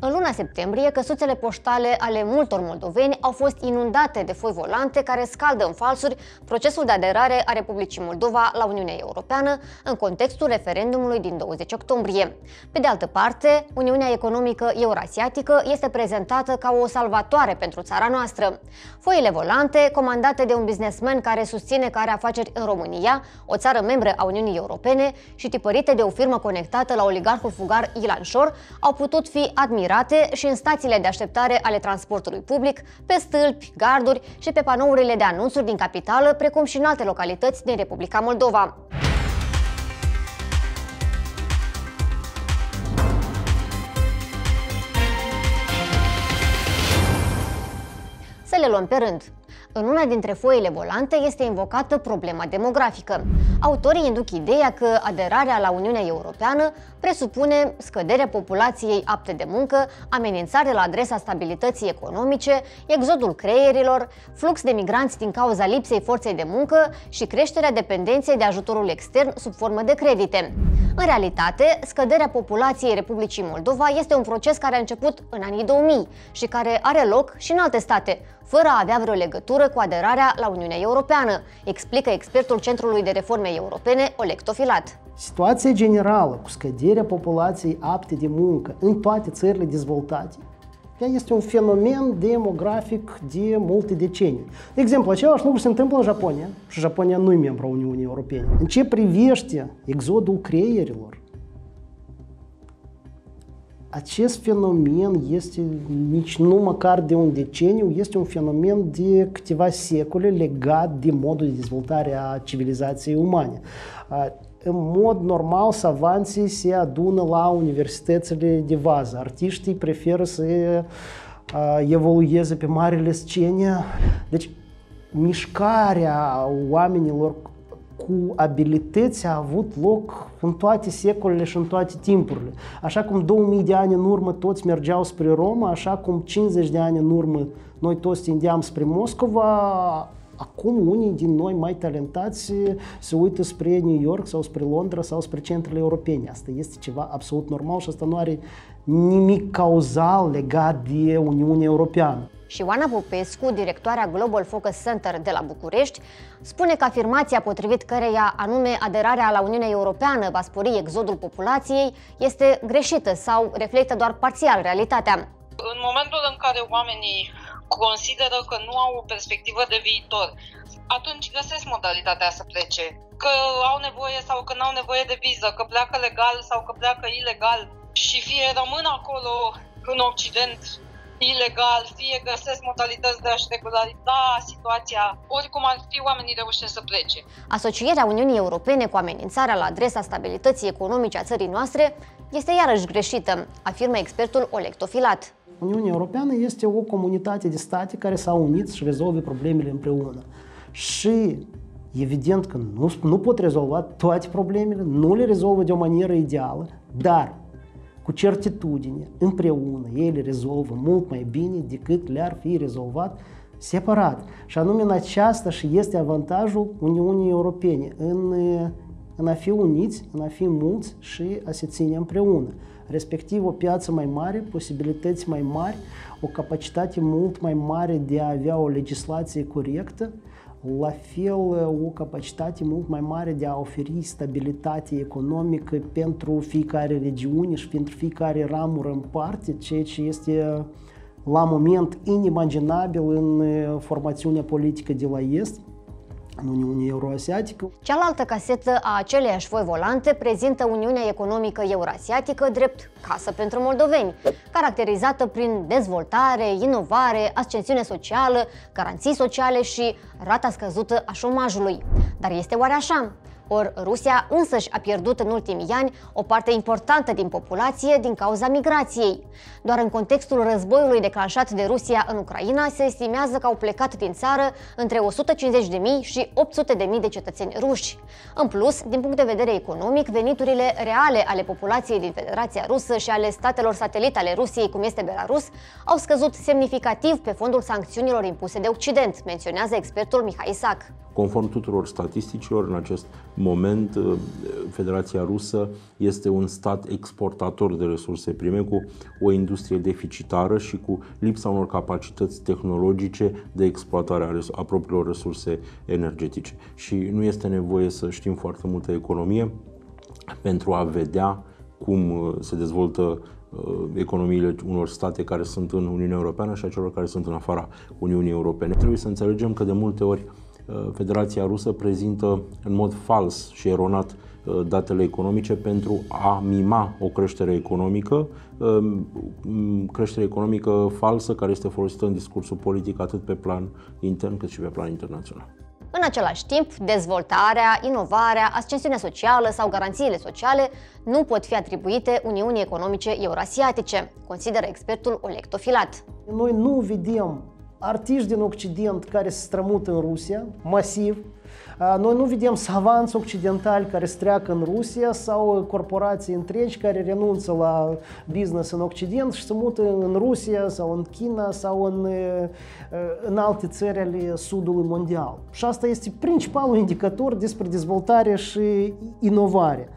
În luna septembrie, căsuțele poștale ale multor moldoveni au fost inundate de foi volante care scaldă în falsuri procesul de aderare a Republicii Moldova la Uniunea Europeană în contextul referendumului din 20 octombrie. Pe de altă parte, Uniunea Economică Eurasiatică este prezentată ca o salvatoare pentru țara noastră. Foile volante, comandate de un businessman care susține că are afaceri în România, o țară membră a Uniunii Europene și tipărite de o firmă conectată la oligarhul fugar Ilan Shor, au putut fi admirate admirate și în stațiile de așteptare ale transportului public, pe stâlpi, garduri și pe panourile de anunțuri din capitală, precum și în alte localități din Republica Moldova. Să le luăm pe rând. În una dintre foile volante este invocată problema demografică. Autorii induc ideea că aderarea la Uniunea Europeană presupune scăderea populației apte de muncă, amenințare la adresa stabilității economice, exodul creierilor, flux de migranți din cauza lipsei forței de muncă și creșterea dependenței de ajutorul extern sub formă de credite. În realitate, scăderea populației Republicii Moldova este un proces care a început în anii 2000 și care are loc și în alte state, fără a avea vreo legătură cu aderarea la Uniunea Europeană, explică expertul Centrului de Reforme Europene, Oleg Tofilat. Situația generală cu scăderea populației apte de muncă în toate țările dezvoltate ea este un fenomen demografic de multe decenii. De exemplu, același lucru se întâmplă în Japonia și Japonia nu e membru a Uniunii Europene. În ce privește exodul creierilor, acest fenomen este nici nu măcar de un deceniu, este un fenomen de câteva secole legat de modul de dezvoltare a civilizației umane. În mod normal, savanții se adună la universitățile de vază. Artiștii preferă să evolueze pe marile scene. Deci, mișcarea oamenilor cu abilități a avut loc în toate secolele și în toate timpurile. Așa cum 2000 de ani în urmă toți mergeau spre Roma, așa cum 50 de ani în urmă noi toți tindeam spre Moscova, Acum unii din noi mai talentați se uită spre New York sau spre Londra sau spre centrele europene. Asta este ceva absolut normal și asta nu are nimic cauzal legat de Uniunea Europeană. Și Oana Popescu, directoarea Global Focus Center de la București, spune că afirmația potrivit căreia anume aderarea la Uniunea Europeană va spori exodul populației este greșită sau reflectă doar parțial realitatea. În momentul în care oamenii consideră că nu au o perspectivă de viitor, atunci găsesc modalitatea să plece. Că au nevoie sau că nu au nevoie de viză, că pleacă legal sau că pleacă ilegal și fie rămân acolo în Occident ilegal, fie găsesc modalități de a-și regulariza situația, oricum ar fi oamenii reușesc să plece. Asocierea Uniunii Europene cu amenințarea la adresa stabilității economice a țării noastre este iarăși greșită, afirmă expertul Oleg Tofilat. Uniunea Europeană este o comunitate de state care s-au unit și rezolvă problemele împreună. Și evident că nu, nu pot rezolva toate problemele, nu le rezolvă de o manieră ideală, dar cu certitudine, împreună, ele rezolvă mult mai bine decât le-ar fi rezolvat separat. Și anume în aceasta și este avantajul Uniunii Europene, în, în a fi uniți, în a fi mulți și a se ține împreună respectiv o piață mai mare, posibilități mai mari, o capacitate mult mai mare de a avea o legislație corectă, la fel o capacitate mult mai mare de a oferi stabilitate economică pentru fiecare regiune și pentru fiecare ramură în parte, ceea ce este la moment inimaginabil în formațiunea politică de la Est în Uniunea Euroasiatică. Cealaltă casetă a aceleiași foi volante prezintă Uniunea Economică Eurasiatică drept casă pentru moldoveni, caracterizată prin dezvoltare, inovare, ascensiune socială, garanții sociale și rata scăzută a șomajului. Dar este oare așa? Ori Rusia însăși a pierdut în ultimii ani o parte importantă din populație din cauza migrației. Doar în contextul războiului declanșat de Rusia în Ucraina se estimează că au plecat din țară între 150.000 și 800.000 de cetățeni ruși. În plus, din punct de vedere economic, veniturile reale ale populației din Federația Rusă și ale statelor satelite ale Rusiei, cum este Belarus, au scăzut semnificativ pe fondul sancțiunilor impuse de Occident, menționează expertul Mihai Isac. Conform tuturor statisticilor, în acest moment, uh, Federația Rusă este un stat exportator de resurse prime cu o industrie deficitară și cu lipsa unor capacități tehnologice de exploatare a propriilor resurse energetice. Și nu este nevoie să știm foarte multă economie pentru a vedea cum uh, se dezvoltă uh, economiile unor state care sunt în Uniunea Europeană și a celor care sunt în afara Uniunii Europene. Trebuie să înțelegem că de multe ori uh, Federația Rusă prezintă în mod fals și eronat datele economice pentru a mima o creștere economică, creștere economică falsă care este folosită în discursul politic atât pe plan intern cât și pe plan internațional. În același timp, dezvoltarea, inovarea, ascensiunea socială sau garanțiile sociale nu pot fi atribuite Uniunii Economice Eurasiatice, consideră expertul Oleg Tofilat. Noi nu vedem artiști din Occident care se strămută în Rusia, masiv, noi nu vedem savanți occidentali care se treacă în Rusia sau corporații întregi care renunță la business în Occident și se mută în Rusia sau în China sau în, în alte țări ale Sudului Mondial. Și asta este principalul indicator despre dezvoltare și inovare.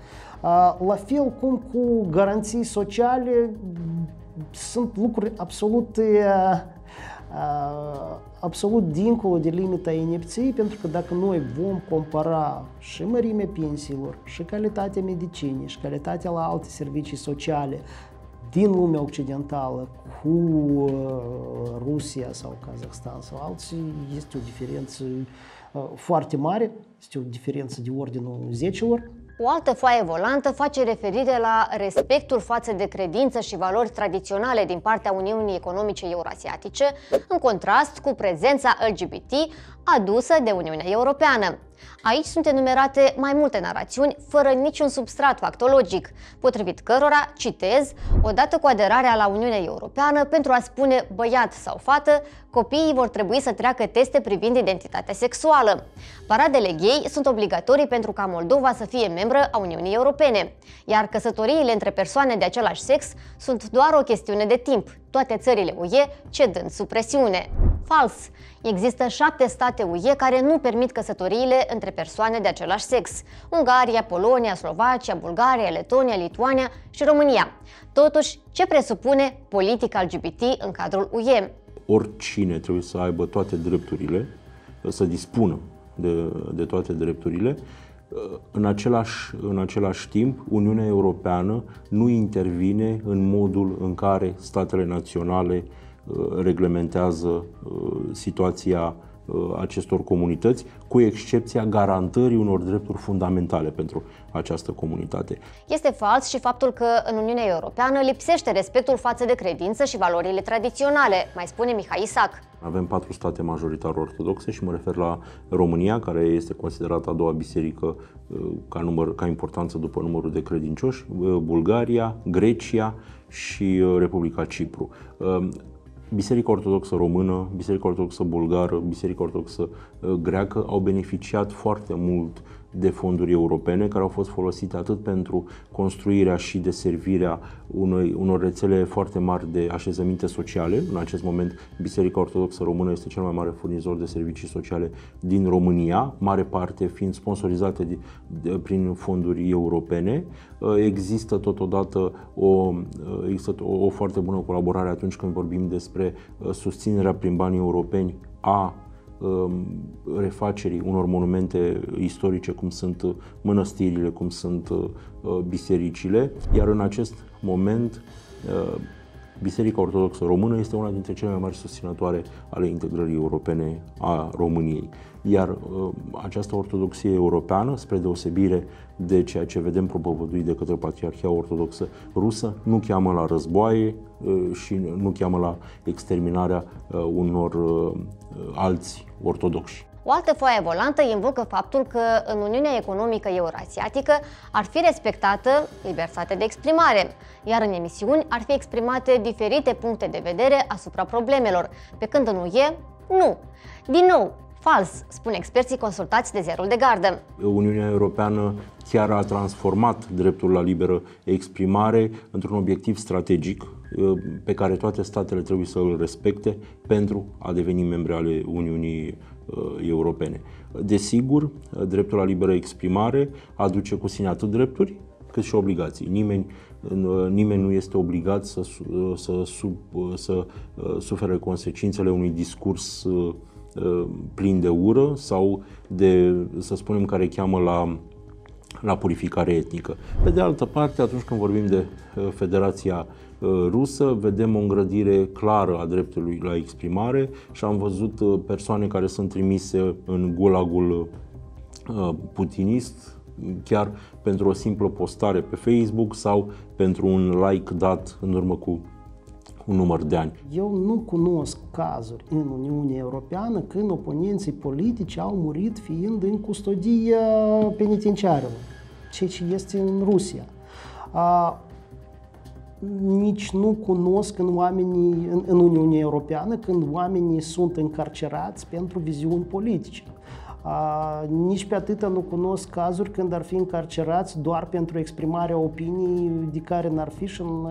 La fel cum cu garanții sociale sunt lucruri absolut absolut dincolo de limita inepției, pentru că dacă noi vom compara și mărimea pensiilor, și calitatea medicinii, și calitatea la alte servicii sociale din lumea occidentală cu uh, Rusia sau Kazakhstan sau alții, este o diferență uh, foarte mare, este o diferență de ordinul zecilor. O altă foaie volantă face referire la respectul față de credință și valori tradiționale din partea Uniunii Economice Eurasiatice, în contrast cu prezența LGBT adusă de Uniunea Europeană. Aici sunt enumerate mai multe narațiuni fără niciun substrat factologic, potrivit cărora, citez, odată cu aderarea la Uniunea Europeană, pentru a spune băiat sau fată, copiii vor trebui să treacă teste privind identitatea sexuală. Paradele gay sunt obligatorii pentru ca Moldova să fie membră a Uniunii Europene, iar căsătoriile între persoane de același sex sunt doar o chestiune de timp, toate țările UE cedând sub presiune. Fals! Există șapte state UE care nu permit căsătoriile între persoane de același sex. Ungaria, Polonia, Slovacia, Bulgaria, Letonia, Lituania și România. Totuși, ce presupune politica LGBT în cadrul UE? Oricine trebuie să aibă toate drepturile, să dispună de, de toate drepturile, în același, în același timp, Uniunea Europeană nu intervine în modul în care statele naționale uh, reglementează uh, situația uh, acestor comunități, cu excepția garantării unor drepturi fundamentale pentru această comunitate. Este fals și faptul că în Uniunea Europeană lipsește respectul față de credință și valorile tradiționale, mai spune Mihai Isac. Avem patru state majoritar ortodoxe și mă refer la România, care este considerată a doua biserică uh, ca, număr, ca importanță după numărul de credincioși, uh, Bulgaria, Grecia și uh, Republica Cipru. Biserica Ortodoxă Română, Biserica Ortodoxă Bulgară, Biserica Ortodoxă Greacă au beneficiat foarte mult de fonduri europene care au fost folosite atât pentru construirea și deservirea unei, unor rețele foarte mari de așezăminte sociale. În acest moment, Biserica Ortodoxă Română este cel mai mare furnizor de servicii sociale din România, mare parte fiind sponsorizate de, de, prin fonduri europene. Există totodată o, există o, o foarte bună colaborare atunci când vorbim despre susținerea prin banii europeni a Um, refacerii unor monumente istorice, cum sunt mănăstirile, cum sunt uh, bisericile, iar în acest moment uh, Biserica Ortodoxă Română este una dintre cele mai mari susținătoare ale integrării europene a României. Iar uh, această ortodoxie europeană, spre deosebire de ceea ce vedem propovăduit de către Patriarhia Ortodoxă Rusă, nu cheamă la războaie uh, și nu cheamă la exterminarea uh, unor uh, alți ortodoxi. O altă foaie volantă invocă faptul că în Uniunea Economică Eurasiatică ar fi respectată libertatea de exprimare, iar în emisiuni ar fi exprimate diferite puncte de vedere asupra problemelor, pe când în UE, nu. Din nou, Fals, spun experții consultați de Zerul de Gardă. Uniunea Europeană chiar a transformat dreptul la liberă exprimare într-un obiectiv strategic pe care toate statele trebuie să îl respecte pentru a deveni membre ale Uniunii Europene. Desigur, dreptul la liberă exprimare aduce cu sine atât drepturi cât și obligații. Nimeni, nimeni nu este obligat să, să, sub, să sufere consecințele unui discurs plin de ură sau de, să spunem, care cheamă la la purificare etnică. Pe de altă parte, atunci când vorbim de Federația rusă, vedem o îngrădire clară a dreptului la exprimare și am văzut persoane care sunt trimise în gulagul putinist, chiar pentru o simplă postare pe Facebook sau pentru un like dat în urmă cu un număr de ani. Eu nu cunosc cazuri în Uniunea Europeană când oponenții politici au murit fiind în custodie penitenciară, ceea ce este în Rusia. A, nici nu cunosc în, oamenii, în, în Uniunea Europeană când oamenii sunt încarcerați pentru viziuni politice. A, nici pe atâta nu cunosc cazuri când ar fi încarcerați doar pentru exprimarea opinii de care n-ar fi și în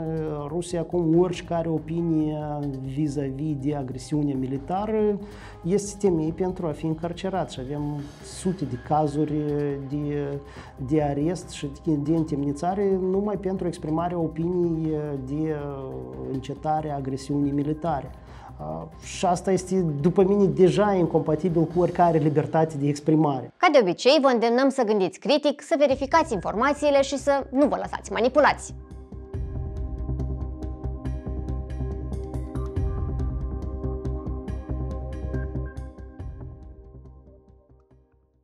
Rusia acum oricare opinie vis-a-vis de agresiune militară este temei pentru a fi încarcerat și avem sute de cazuri de, de arest și de, de întemnițare numai pentru exprimarea opinii de încetare a agresiunii militare. Și asta este, după mine, deja incompatibil cu oricare libertate de exprimare. Ca de obicei, vă îndemnăm să gândiți critic, să verificați informațiile și să nu vă lăsați manipulați.